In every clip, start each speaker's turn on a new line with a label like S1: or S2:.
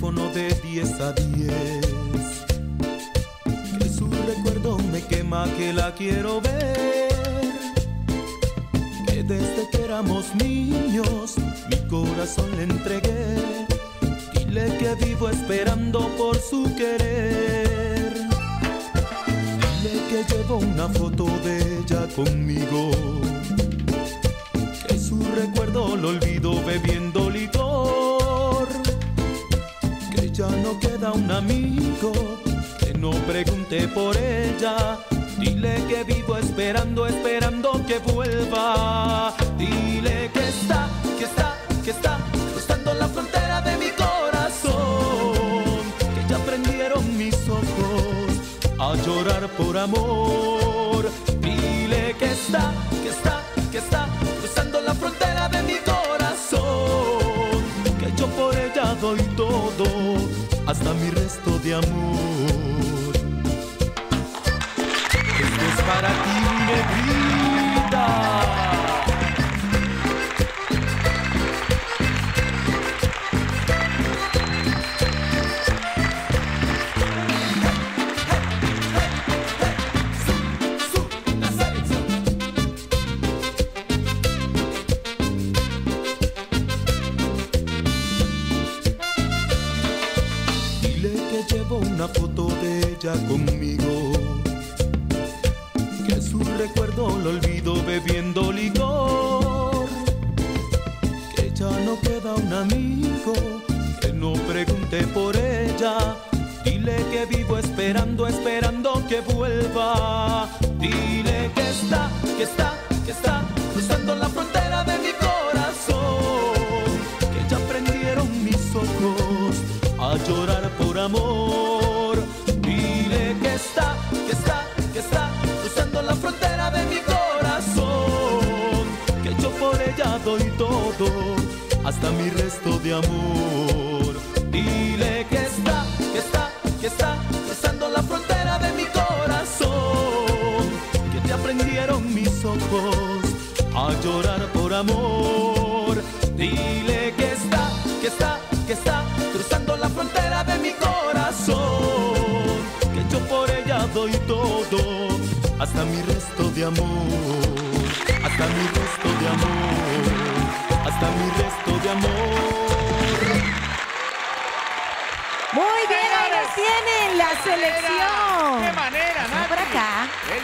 S1: 10 a 10. Que su recuerdo me quema, que la quiero ver. Que desde que éramos niños, mi corazón le entregué. Dile que vivo esperando por su querer. Dile que llevo una foto de ella conmigo. Que su recuerdo lo olvido bebiendo por ella. Dile que vivo esperando, esperando que vuelva. Dile que está, que está, que está cruzando la frontera de mi corazón. Que ya prendieron mis ojos a llorar por amor. Dile que está, que está, que está cruzando la frontera de mi corazón. Que yo por ella doy todo, hasta mi resto de amor. Conmigo. Que su recuerdo lo olvido bebiendo licor. Que ya no queda un amigo que no pregunte por ella. Dile que vivo esperando, esperando que vuelva. Dile que está, que está cruzando la frontera de mi corazón. Que yo por ella doy todo, hasta mi resto de amor. Dile que está, que está, que está cruzando la frontera de mi corazón. Que te aprendieron mis ojos a llorar por amor. Dile que está, que está, que está cruzando la frontera de mi corazón. Que yo por ella doy todo, hasta mi resto de amor. Hasta mi resto de amor. Hasta mi resto de amor.
S2: Muy bien, ahí tienen la selección.
S3: ¡Qué manera,
S2: Está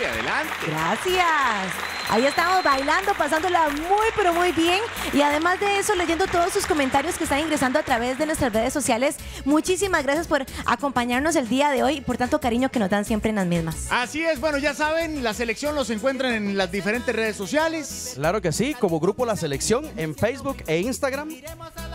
S3: Adelante.
S2: Gracias. Ahí estamos bailando, pasándola muy, pero muy bien. Y además de eso, leyendo todos sus comentarios que están ingresando a través de nuestras redes sociales. Muchísimas gracias por acompañarnos el día de hoy y por tanto cariño que nos dan siempre en las mismas.
S3: Así es, bueno, ya saben, la selección los encuentran en las diferentes redes sociales.
S4: Claro que sí, como grupo La Selección en Facebook e Instagram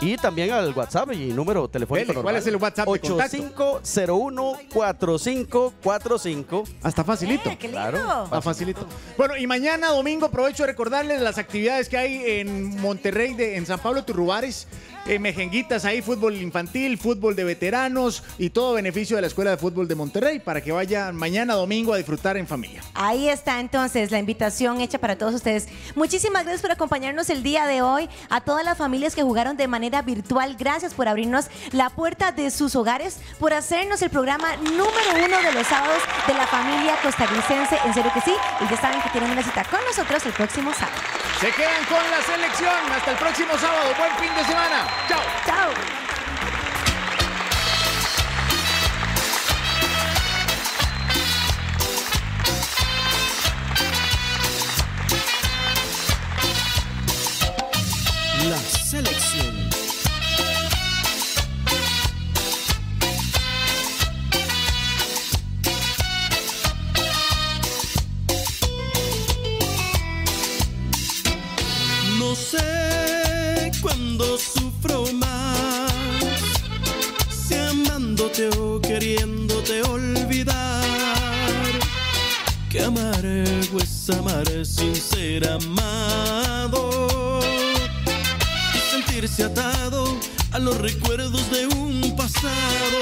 S4: y también al WhatsApp y número telefónico
S3: Dele, ¿cuál
S4: normal.
S3: es el WhatsApp de contacto?
S4: 8501-4545.
S3: Hasta facilito.
S2: Eh, ¡Qué lindo!
S4: Claro.
S3: Está facilito. Bueno, y mañana domingo aprovecho de recordarles las actividades que hay en Monterrey, de, en San Pablo Turrubares. Eh, mejenguitas ahí, fútbol infantil, fútbol de veteranos y todo beneficio de la Escuela de Fútbol de Monterrey para que vayan mañana domingo a disfrutar en familia.
S2: Ahí está entonces la invitación hecha para todos ustedes. Muchísimas gracias por acompañarnos el día de hoy. A todas las familias que jugaron de manera virtual, gracias por abrirnos la puerta de sus hogares, por hacernos el programa número uno de los sábados de la familia costarricense. En serio que sí. Y ya saben que tienen una cita con nosotros el próximo sábado.
S3: Se quedan con la selección. Hasta el próximo sábado. Buen fin de semana. Chao.
S2: Chao.
S1: La selección. Sé cuándo sufro más, si amándote o queriéndote olvidar. Que amargo es amar sin ser amado y sentirse atado a los recuerdos de un pasado.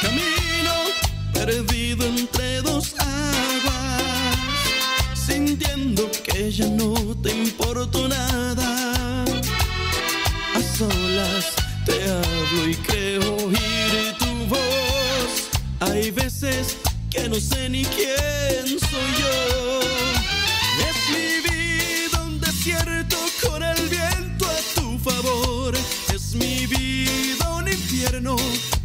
S1: Camino perdido entre dos aguas, sintiendo que ya no te
S5: que no sé ni quién soy yo. Es mi vida un desierto con el viento a tu favor. Es mi vida un infierno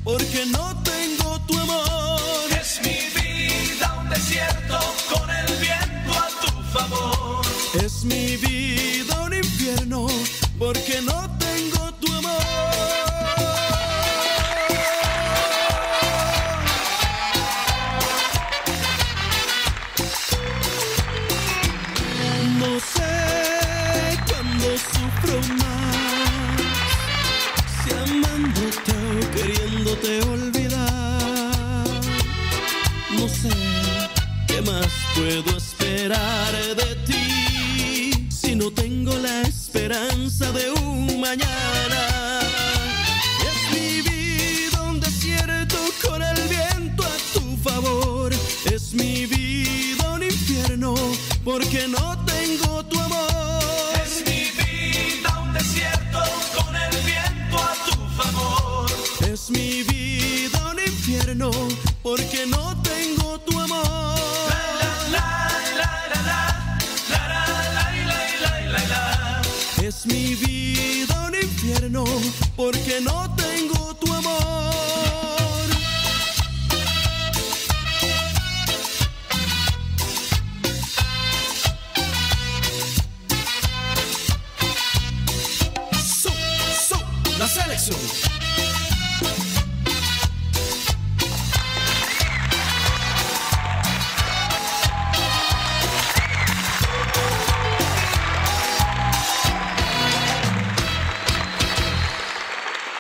S5: porque no tengo tu amor.
S6: Es mi vida un desierto con el viento a tu favor.
S5: Es mi vida un infierno porque no tengo qué más puedo esperar de ti si no tengo la esperanza de un mañana. Es mi vida un desierto con el viento a tu favor. Es mi vida un infierno porque no tengo tu amor.
S6: Es mi vida un desierto con el viento a tu favor.
S5: Es mi vida un infierno porque no tengo tu amor. Es mi vida un infierno porque no tengo